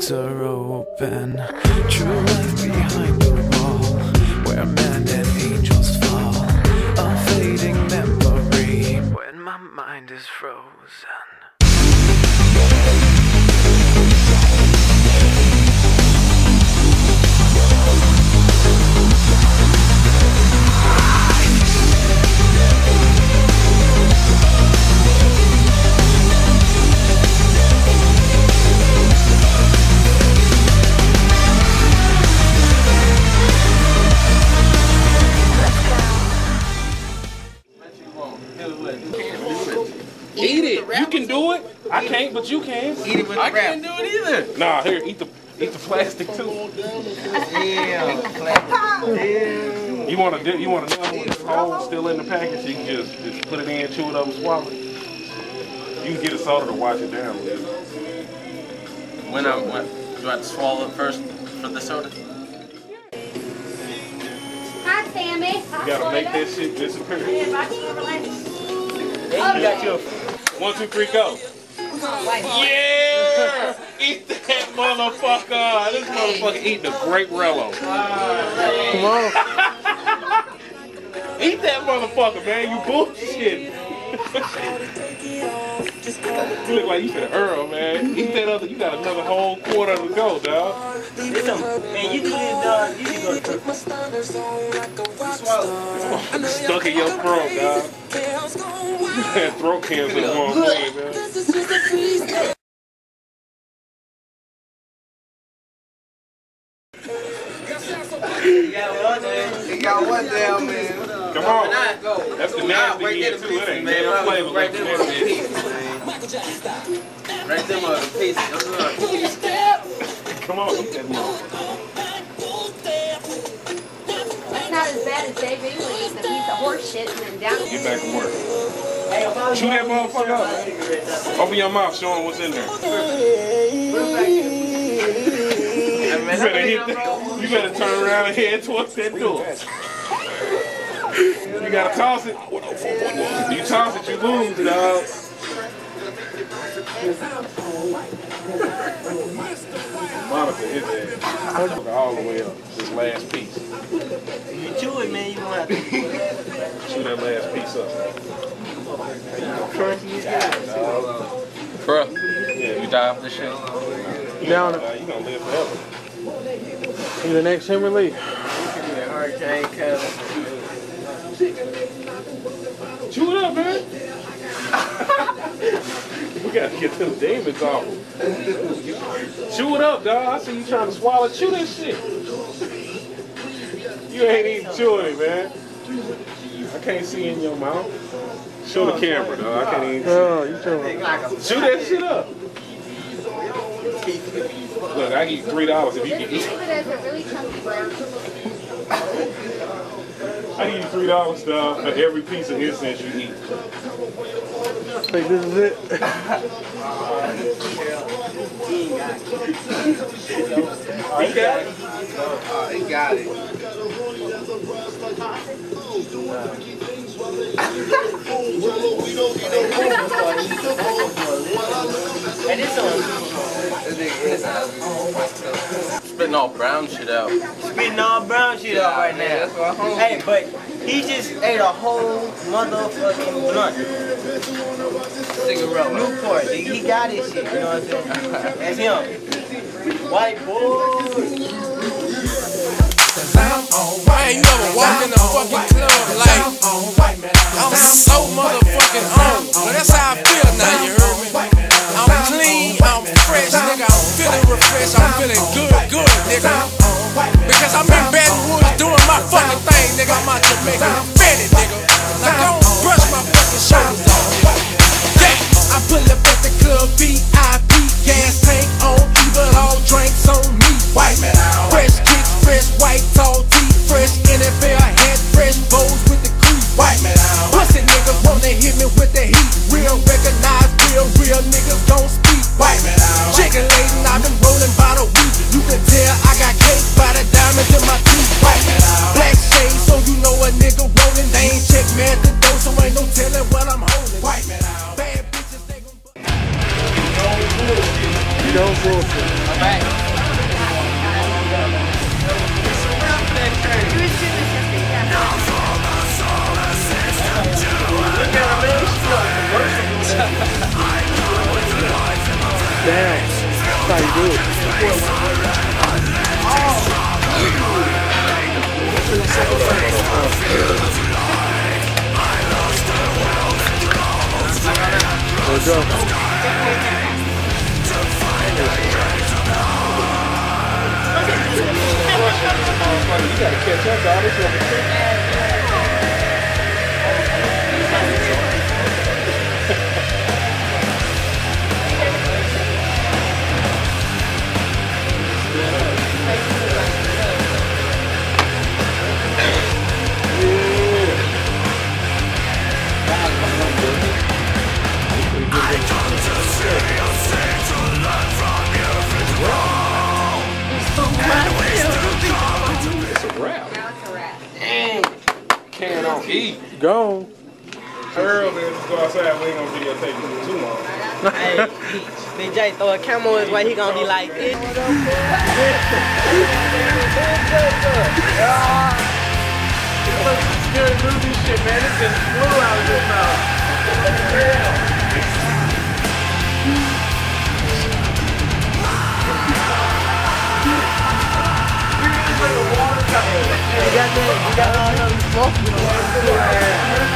legs are open. True life behind the wall, where men and angels fall. A fading memory when my mind is frozen. I can't, but you can. Eat it with I the can't do it either. Nah, here, eat the eat the plastic too. Damn. Damn. You want to dip? You want to know when it's cold, still in the package? You can just, just put it in, chew it up, and swallow it. You can get a soda to wash it down with. When I when, do I have to swallow it first for the soda? Hi, Sammy. You gotta make that shit disappear. you got your. One, two, three, go. Yeah! Eat that motherfucker! This motherfucker eating a great Rello. Come on. Eat that motherfucker, man. You bullshit. you look like you finna Earl, man. Eat that other. You got another whole quarter to go, dog. Man, you do this, dog. You need to go to Stuck in your throat, dog. Man, throat cancer the wrong way, man. You got one there. He got one down, man. Come on. That's the nasty right there, end, too. It ain't man. damn flavor Right like the the nasty end. pieces, man. Right there, the pieces. Come on, eat that motherfucker. That's not as bad as Dave England eating a piece of horse shit and then down Get back to work. Chew that motherfucker up. Open your mouth, show what's in there. You better hit the, You better turn around and head towards that door. You gotta toss it. You toss it, you lose, dog. Monica is there. All the way up. This last piece. You chew it, man. You won't to. Chew that last piece up. Bro, Yeah, you die off this shit? Down uh, you gonna live forever. You the next Henry Lee. Hurricane. Chew it up, man. We gotta get them demons off. Chew it up, dog. I see you trying to swallow. Chew that shit. You ain't even chewing it, man. I can't see in your mouth. Show the camera, dog. I can't even see. Oh, you. Chew that shit up. Look, I give you three dollars if you can Just eat. it as a really chunky brown. I give you three dollars, dog, for every piece of incense you eat. Think this is it? He got it. He got it. Spitting all brown shit out. Spitting all brown shit out right now. That's what I'm Hey, but he just ate a whole motherfucking blunt. Cigarette. Newport. He he got his shit. You know what I'm saying? That's him. White boy. Man, you ever walk in the fucking club like I'm so motherfucking on. Well, that's how I feel now, you heard me? I'm clean, I'm fresh, nigga. I'm feeling refreshed, I'm feeling good, good, nigga. Because I'm in Baton Rouge doing my fucking thing, nigga. I'm out it fitted, nigga. Now don't brush my fucking shoulders off. Yeah, I pull up at the club VIP, gas tank on, even all drinks on me. White man out. You gotta catch up, dog. Can on E. gone. Earl, man, just go outside. We ain't gonna videotape you too long. Hey, Big J throw a camera his way, he gonna be like, "Eh." Good movie shit, man. It just flew out of his mouth. You got that? You got all Fuck.